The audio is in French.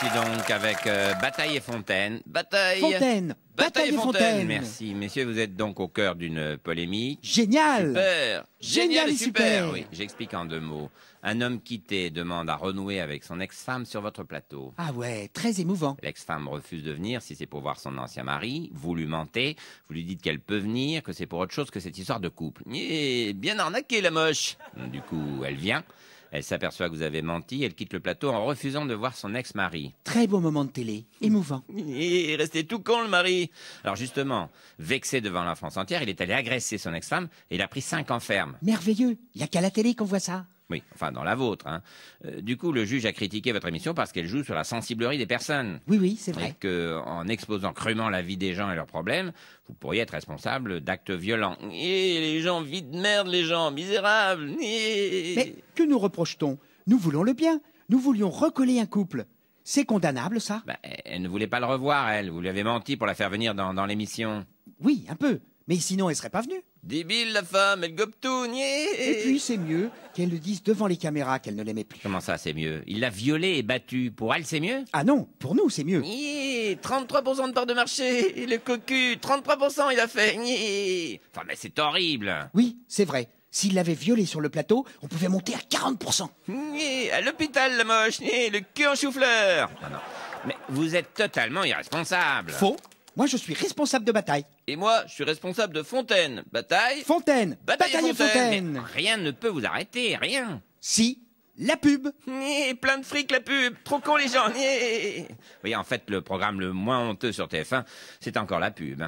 poursuit donc avec euh, Bataille et Fontaine. Bataille Fontaine Bataille et Fontaine Merci. Messieurs, vous êtes donc au cœur d'une polémique. Génial Super Génial et super. Oui, j'explique en deux mots. Un homme quitté demande à renouer avec son ex-femme sur votre plateau. Ah ouais, très émouvant. L'ex-femme refuse de venir si c'est pour voir son ancien mari. Vous lui mentez. Vous lui dites qu'elle peut venir, que c'est pour autre chose que cette histoire de couple. Eh, bien arnaqué la moche. Du coup, elle vient. Elle s'aperçoit que vous avez menti. Elle quitte le plateau en refusant de voir son ex-mari. Très beau moment de télé, émouvant. Et resté tout con le mari. Alors justement, vexé devant la France entière, il est allé agresser son ex-femme et il a pris cinq ans ferme. Merveilleux, il y a qu'à la télé qu'on voit ça. Oui, enfin dans la vôtre. Hein. Euh, du coup, le juge a critiqué votre émission parce qu'elle joue sur la sensiblerie des personnes. Oui, oui, c'est Et vrai. que, en exposant crûment la vie des gens et leurs problèmes, vous pourriez être responsable d'actes violents. Et les gens, vie de merde, les gens, misérables. Et- Mais que nous reproche-t-on? Nous voulons le bien. Nous voulions recoller un couple. C'est condamnable, ça? Bah, elle ne voulait pas le revoir, elle. Vous lui avez menti pour la faire venir dans, dans l'émission. Oui, un peu. Mais sinon, elle serait pas venue. Débile, la femme, elle gobe tout, niais. Et puis, c'est mieux qu'elle le dise devant les caméras qu'elle ne l'aimait plus. Comment ça, c'est mieux? Il l'a violée et battue. Pour elle, c'est mieux? Ah non, pour nous, c'est mieux. Niais, 33% de part de marché. Le cocu, 33% il a fait. Niais. Enfin, mais c'est horrible. Oui, c'est vrai. S'il l'avait violée sur le plateau, on pouvait monter à 40%. Niais, à l'hôpital, la moche. Niais, le cul en chou-fleur. Non, non. Mais vous êtes totalement irresponsable. Faux. Moi, je suis responsable de bataille. Et moi, je suis responsable de Fontaine. Bataille. Fontaine Bataille, Bataille et Fontaine Mais rien ne peut vous arrêter, rien. Si, la pub Niais, plein de fric la pub, trop con les gens, niais. Oui, en fait, le programme le moins honteux sur TF1, c'est encore la pub.